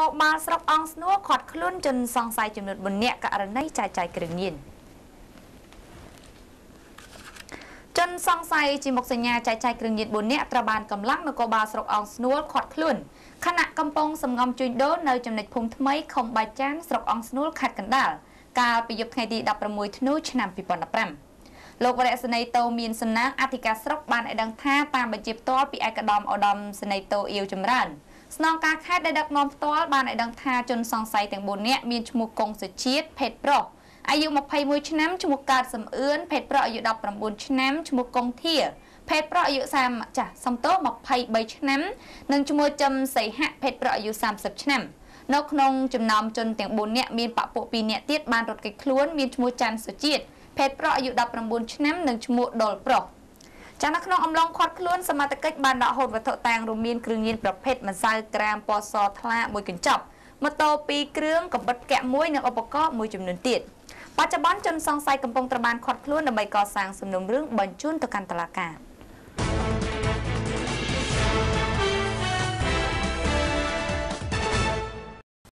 គរបាលស្រុកអង្គស្នួរខាត់ខ្លួនជនសង្ស័យចំនួន4នាក់ករណីចាយចាយគ្រឿងញៀនជនសង្ស័យជាមុខសញ្ញាចាយចាយគ្រឿងញៀន4នាក់ត្រូវបានកម្លាំងនគរបាលស្រុកអង្គស្នួរខាត់ខ្លួនខណៈកំពុងសំងំជួញដូរនៅចំណុចភូមិថ្មីខុំបាច់ចានស្រុកអង្គស្នួរខេត្តកណ្ដាលកាលពីយប់ថ្ងៃទី16ធ្នូឆ្នាំ2015លោកវរៈសេនីតូមានសំណាងអធិការស្រុកបានឲ្យដឹងថាតាមបញ្ជាផ្ទាល់ពីឯកឧត្តមឧត្តមសេនីតូអៀវចម្រើន ស្នងការខេត្តដែលដឹកនាំផ្ទាល់បានឲ្យដឹងថាជនសង្ស័យទាំង4នាក់មានឈ្មោះកុងសុជាតិភេទប្រុសអាយុ21ឆ្នាំឈ្មោះកើតសំអឿនភេទប្រុសអាយុ19ឆ្នាំឈ្មោះកុងធាភេទប្រុសអាយុ30ចាស់សំទោ23ឆ្នាំនិងឈ្មោះចឹមសីហៈភេទប្រុសអាយុ30ឆ្នាំនៅក្នុងចំណោមជនទាំង4នាក់មានបពុ2នាក់ទៀតបានរត់គេចខ្លួនមានឈ្មោះច័ន្ទសុជាតិភេទប្រុសអាយុ19ឆ្នាំនិងឈ្មោះដុលប្រុស ចានៅក្នុងអំឡុងខាត់ខ្លួនសមត្ថកិច្ចបានដកហូតវត្ថុតាងរួមមានគ្រឿងញៀនប្រភេទម្សៅក្រាមពណ៌សថ្លាមួយកញ្ចប់ម៉ូតូ2គ្រឿងកំបិតកែមួយនិងឧបករណ៍មួយចំនួនទៀតបច្ចុប្បន្នជនសង្ស័យកំពុងត្រូវបានខាត់ខ្លួនដើម្បីកសាងសំណុំរឿងបញ្ជូនទៅកាន់តុលាការ